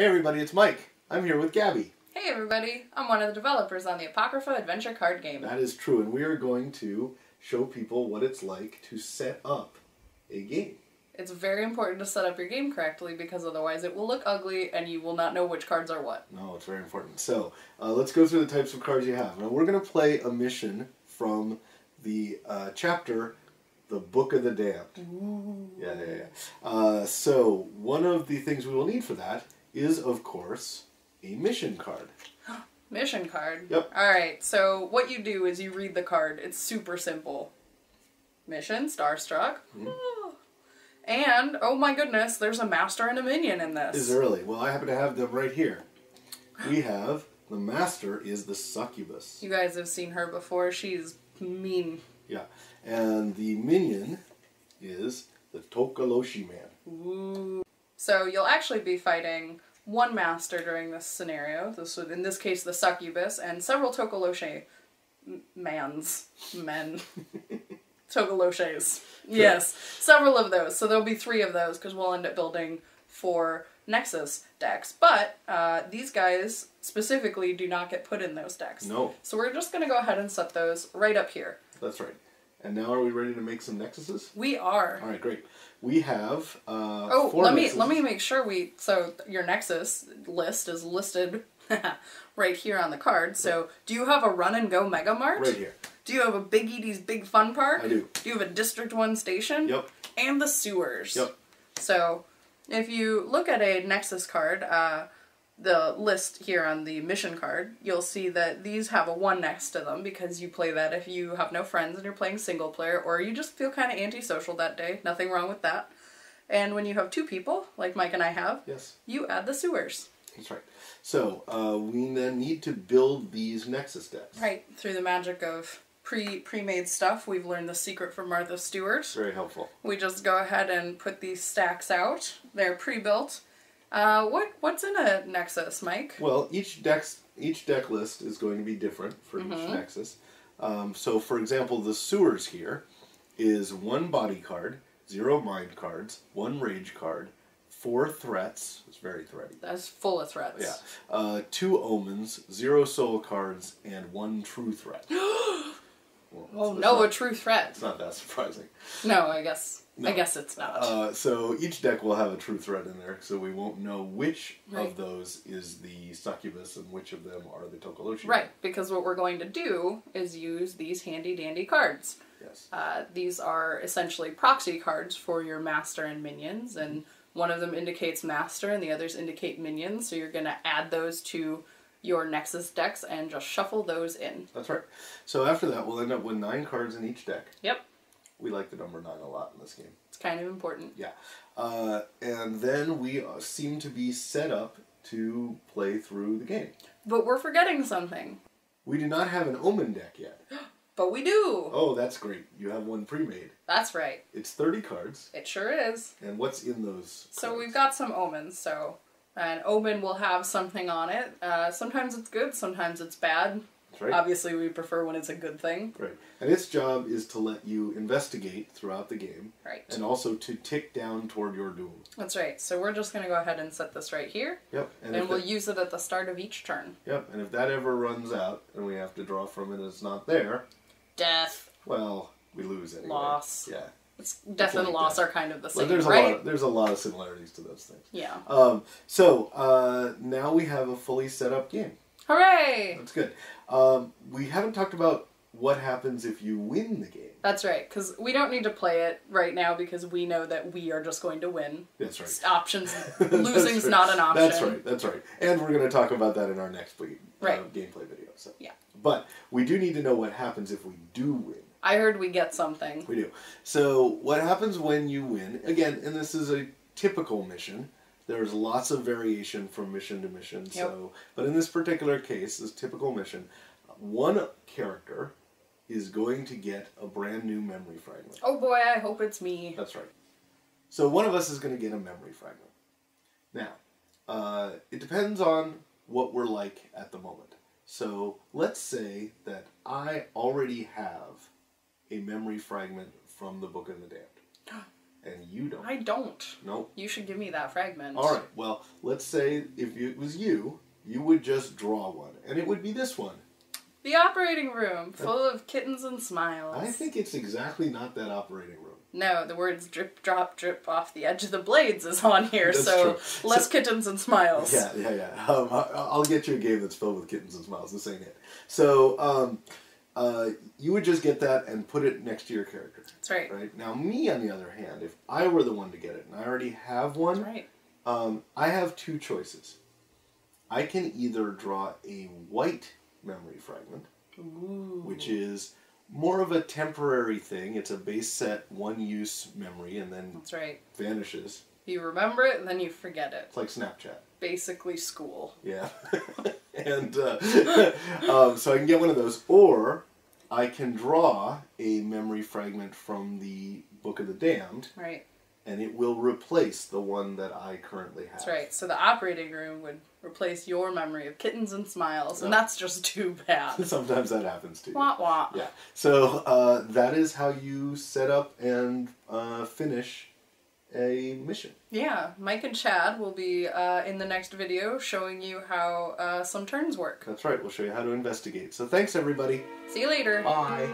Hey everybody, it's Mike. I'm here with Gaby. Hey everybody, I'm one of the developers on the Apocrypha adventure card game. That is true, and we are going to show people what it's like to set up a game. It's very important to set up your game correctly because otherwise it will look ugly and you will not know which cards are what. No, it's very important. So uh, let's go through the types of cards you have. Now we're going to play a mission from the uh, chapter the Book of the Damned. Ooh. Yeah, yeah, yeah. Uh, so one of the things we will need for that is, of course, a mission card. Mission card. Yep. Alright, so what you do is you read the card. It's super simple. Mission, Starstruck. Mm-hmm. Oh. And, oh my goodness, there's a master and a minion in this. Is really? Well, I happen to have them right here. We have the master is the succubus. You guys have seen her before. She's mean. Yeah, and the minion is the Tokoloshe man. Ooh. So you'll actually be fighting one master during this scenario. This would, in this case, the succubus, and several Tokoloshe mans, men, Tokoloshes. Yes, several of those. So there'll be three of those because we'll end up building four Nexus decks. But uh, these guys specifically do not get put in those decks. No, So we're just gonna go ahead and set those right up here. that's right. And now are we ready to make some nexuses? We are. All right, great. We have uh, Oh, four let me nexuses. let me make sure we so your Nexus list is listed right here on the card. So, do you have a Run and Go Mega Mart? right here. Do you have a Big Edie's Big Fun Park? I do. Do you have a District One station? Yep. And the sewers. Yep. So, if you look at a Nexus card, uh, the list here on the mission card, you'll see that these have a one next to them because you play that if you have no friends and you're playing single player or you just feel kind of antisocial that day. Nothing wrong with that. And when you have two people, like Mike and I have, Yes, you add the sewers. that's right. So uh, we then need to build these nexus decks. Right, through the magic of pre pre-made stuff, we've learned the secret from Martha Stewart. Very helpful. We just go ahead and put these stacks out. They're pre-built. Uh, what what's in a Nexus, Mike? Well, each deck's each deck list is going to be different for each Mm-hmm. nexus. Um, so, for example, the sewers here is one body card, zero mind cards, one rage card, four threats. It's very thready. That's full of threats. Yeah. Uh, two omens, zero soul cards, and one true threat. Well, Oh no, not- a true threat. It's not that surprising. No, I guess No. I guess it's not. Uh, so each deck will have a true threat in there, so we won't know which Right. of those is the succubus and which of them are the Tokoloshe. right, because what we're going to do is use these handy dandy cards. Yes. Uh, these are essentially proxy cards for your master and minions, and one of them indicates master and the others indicate minions. So you're going to add those to your Nexus decks and just shuffle those in. That's right. So after that, we'll end up with nine cards in each deck. Yep, We like the number nine a lot in this game. it's kind of important. Yeah. Uh, and then we uh, seem to be set up to play through the game. But we're forgetting something. We do not have an Omen deck yet. But we do. Oh, that's great. You have one pre-made. That's right. It's 30 cards. It sure is. And what's in those? So cards? we've got some omens. So an omen will have something on it. Uh, sometimes it's good, sometimes it's bad. That's right. Obviously, we prefer when it's a good thing. Right. And its job is to let you investigate throughout the game Right. and also to tick down toward your doom. That's right. So we're just going to go ahead and set this right here. Yep. And, if we'll that- use it at the start of each turn. Yep. And if that ever runs out and we have to draw from it and it's not there, Death, well, we lose anyway. Loss. Yeah. It's, death and like loss that. are kind of the same, there's a right? lot. Of, there's a lot of similarities to those things. Yeah. Um, so uh, now we have a fully set up game. Hooray! That's good. Um, we haven't talked about what happens if you win the game. That's right, because we don't need to play it right now because we know that we are just going to win. That's right. Options, losing's right. not an option. That's right. That's right. And we're going to talk about that in our next ple- uh, gameplay video. So. Yeah. But we do need to know what happens if we do win. I heard we get something. We do. So what happens when you win? Again, and this is a typical mission. There's lots of variation from mission to mission. So, but in this particular case, this typical mission, one character is going to get a brand new memory fragment. Oh boy, I hope it's me. That's right. So one of us is going to get a memory fragment. Now, uh, it depends on what we're like at the moment. So let's say that I already have a memory fragment from the Book of the Damned. and you don't. I don't. Nope. You should give me that fragment. All right. Well, let's say if it was you, you would just draw one, and it would be this one. The operating room, full of kittens and smiles. I think it's exactly not that operating room. No, the words drip, drop, drip off the edge of the blades is on here, so true. less So- kittens and smiles. Yeah, yeah, yeah. Um, I, I'll get you a game that's filled with kittens and smiles. This ain't it. So, um, uh, you would just get that and put it next to your character. That's right. Right now, me on the other hand, if I were the one to get it and I already have one, That's right. um, I have two choices. I can either draw a white memory fragment, Ooh. which is more of a temporary thing. It's a base set, one use memory, and then That's right. vanishes. You remember it, and then you forget it. It's like Snapchat. Basically, school. Yeah. and uh, um, so I can get one of those, or I can draw a memory fragment from the Book of the Damned, Right. and it will replace the one that I currently have. That's right. So the operating room would replace your memory of kittens and smiles, and that's just too bad. Sometimes that happens to you. wah wah. Yeah. So uh, that is how you set up and uh, finish a mission. Yeah, Mike and Chad will be uh, in the next video showing you how uh, some turns work. That's right. We'll show you how to investigate. So thanks, everybody. See you later. Bye.